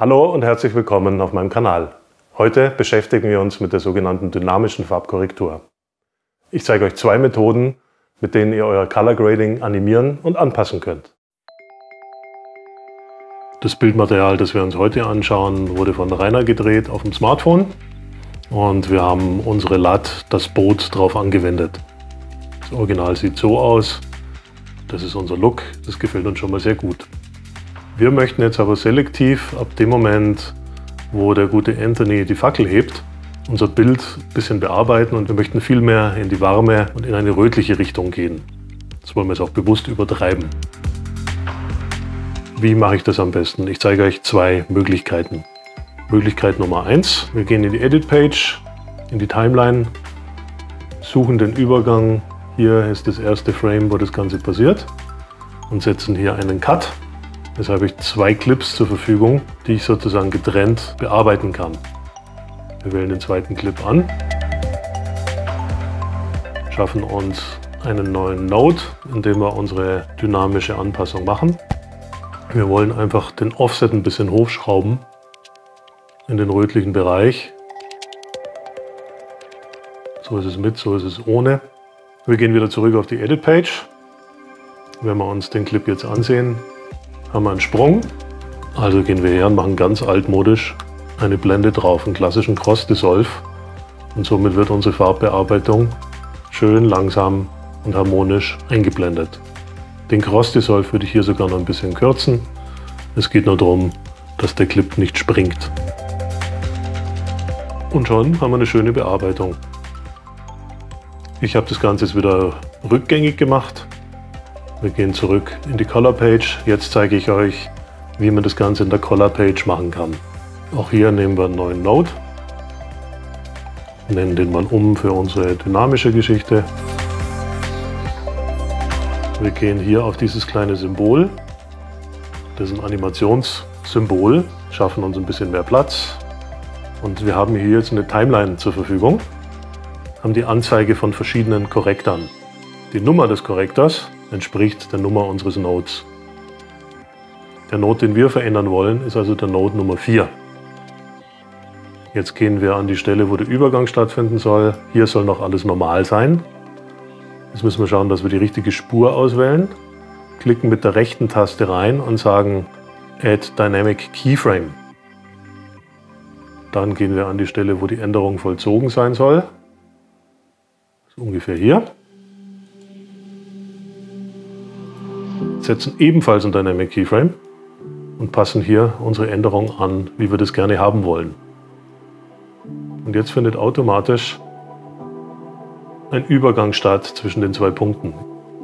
Hallo und herzlich willkommen auf meinem Kanal. Heute beschäftigen wir uns mit der sogenannten dynamischen Farbkorrektur. Ich zeige euch zwei Methoden, mit denen ihr euer Color Grading animieren und anpassen könnt. Das Bildmaterial, das wir uns heute anschauen, wurde von Rainer gedreht auf dem Smartphone und wir haben unsere LAT, das Boot, drauf angewendet. Das Original sieht so aus. Das ist unser Look. Das gefällt uns schon mal sehr gut. Wir möchten jetzt aber selektiv ab dem Moment, wo der gute Anthony die Fackel hebt, unser Bild ein bisschen bearbeiten und wir möchten viel mehr in die warme und in eine rötliche Richtung gehen. Das wollen wir jetzt auch bewusst übertreiben. Wie mache ich das am besten? Ich zeige euch zwei Möglichkeiten. Möglichkeit Nummer eins: Wir gehen in die Edit Page, in die Timeline, suchen den Übergang. Hier ist das erste Frame, wo das Ganze passiert und setzen hier einen Cut. Jetzt habe ich zwei Clips zur Verfügung, die ich sozusagen getrennt bearbeiten kann. Wir wählen den zweiten Clip an, schaffen uns einen neuen Node, in dem wir unsere dynamische Anpassung machen. Wir wollen einfach den Offset ein bisschen hochschrauben in den rötlichen Bereich. So ist es mit, so ist es ohne. Wir gehen wieder zurück auf die Edit Page. Wenn wir uns den Clip jetzt ansehen, haben wir einen Sprung. Also gehen wir her und machen ganz altmodisch eine Blende drauf, einen klassischen Cross Dissolve. Und somit wird unsere Farbbearbeitung schön langsam und harmonisch eingeblendet. Den Cross Dissolve würde ich hier sogar noch ein bisschen kürzen. Es geht nur darum, dass der Clip nicht springt. Und schon haben wir eine schöne Bearbeitung. Ich habe das Ganze jetzt wieder rückgängig gemacht. Wir gehen zurück in die Color Page. Jetzt zeige ich euch, wie man das Ganze in der Color Page machen kann. Auch hier nehmen wir einen neuen Node, nennen den mal um für unsere dynamische Geschichte. Wir gehen hier auf dieses kleine Symbol. Das ist ein Animationssymbol, schaffen uns ein bisschen mehr Platz, und wir haben hier jetzt eine Timeline zur Verfügung, haben die Anzeige von verschiedenen Korrektern. Die Nummer des Korrektors entspricht der Nummer unseres Nodes. Der Node, den wir verändern wollen, ist also der Node Nummer 4. Jetzt gehen wir an die Stelle, wo der Übergang stattfinden soll. Hier soll noch alles normal sein. Jetzt müssen wir schauen, dass wir die richtige Spur auswählen. Klicken mit der rechten Taste rein und sagen Add Dynamic Keyframe. Dann gehen wir an die Stelle, wo die Änderung vollzogen sein soll. Ungefähr hier. Setzen ebenfalls ein Dynamic Keyframe und passen hier unsere Änderung an, wie wir das gerne haben wollen. Und jetzt findet automatisch ein Übergang statt zwischen den zwei Punkten.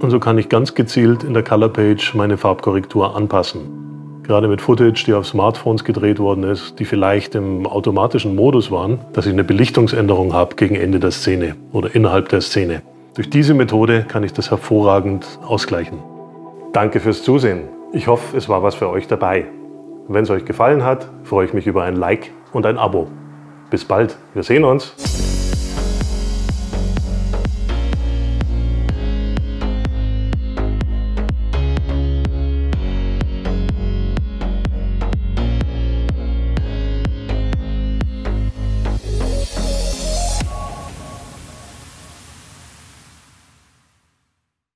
Und so kann ich ganz gezielt in der Color Page meine Farbkorrektur anpassen gerade mit Footage, die auf Smartphones gedreht worden ist, die vielleicht im automatischen Modus waren, dass ich eine Belichtungsänderung habe gegen Ende der Szene oder innerhalb der Szene. Durch diese Methode kann ich das hervorragend ausgleichen. Danke fürs Zusehen. Ich hoffe, es war was für euch dabei. Wenn es euch gefallen hat, freue ich mich über ein Like und ein Abo. Bis bald, wir sehen uns.